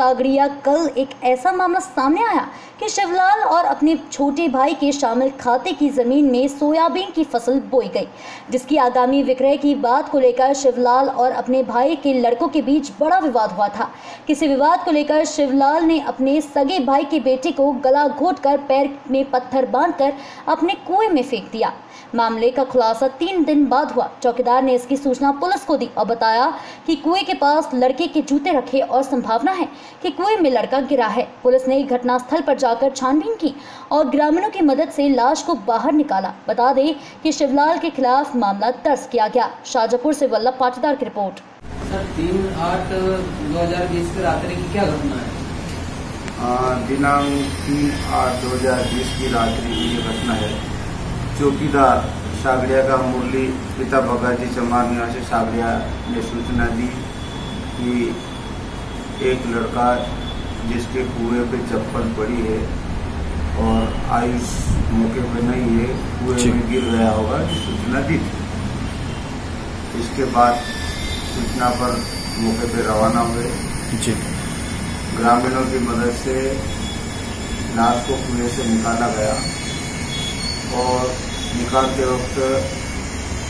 सागरिया, कल एक ऐसा मामला सामने आया कि शिवलाल और अपने छोटे भाई के शामिल खाते की ज़मीन में सोयाबीन की फ़सल बोई गई, जिसकी आगामी विक्रय की बात को लेकर शिवलाल और अपने भाई के लड़कों के बीच बड़ा विवाद हुआ था। किसी विवाद को लेकर शिवलाल ने अपने सगे भाई के बेटे को गला घोट पैर में पत्थर बांधकर अपने कुएँ में फेंक दिया। मामले का खुलासा तीन दिन बाद हुआ। चौकीदार ने इसकी सूचना पुलिस को दी और बताया कि कुएँ के पास लड़के के जूते रखे और संभावना है कि कुएँ में लड़का गिरा है। पुलिस ने घटनास्थल पर जाकर छानबीन की और ग्रामीणों की मदद से लाश को बाहर निकाला। बता दें कि शिवलाल के खिलाफ मामला दर्ज किया गया। शाहजपुर से वल्लभ पाटीदार की रिपोर्ट। सर तीन आठ दो हज़ार बीस की रात्रि की क्या घटना है? दिनांक तीन आठ दो हज़ार बीस की रात्रि की ये घटना है। चौकीदार सागड़िया का मुरली पिता भगाजी चमार निवासी सागड़िया ने सूचना दी कि एक लड़का जिसके कुएँ पे चप्पल पड़ी है और आयुष मौके पे नहीं है कुएँ में गिर गया होगा सूचना दी थी। इसके बाद सूचना पर मौके पे रवाना हुए। जी। ग्रामीणों की मदद से लाश को कुएँ से निकाला गया और निकालते वक्त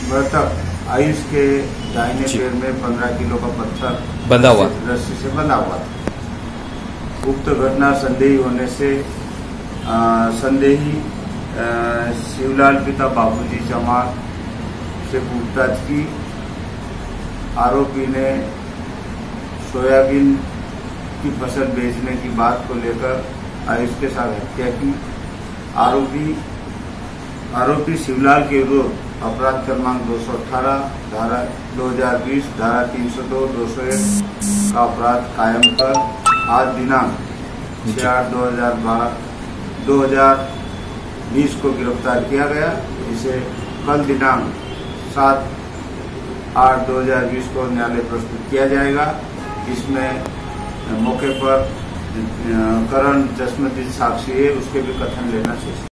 मृतक आयुष के दाहिने पैर में पंद्रह किलो का पत्थर बंधा हुआ। रस्सी से बंधा हुआ था। उक्त घटना संदेही होने से आ, संदेही आ, शिवलाल पिता बाबूजी चमार से पूछताछ की। आरोपी ने सोयाबीन की फ़सल बेचने की बात को लेकर आयुष के साथ हत्या की। आरोपी आरोपी शिवलाल के विरुद्ध अपराध क्रमांक 218 धारा 2020 धारा 302 201 का अपराध कायम कर आज दिनांक छह आठ दो हज़ार बारह, दो हज़ार बीस को गिरफ़्तार किया गया। इसे कल दिनांक सात आठ दो हज़ार बीस को न्यायालय प्रस्तुत किया जाएगा। इसमें मौके पर करण जसमती साक्षी है, उसके भी कथन लेना चाहिए।